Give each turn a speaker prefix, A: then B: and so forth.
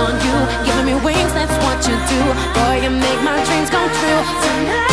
A: on you. Giving me wings, that's what you do. Boy, you make my dreams come true tonight.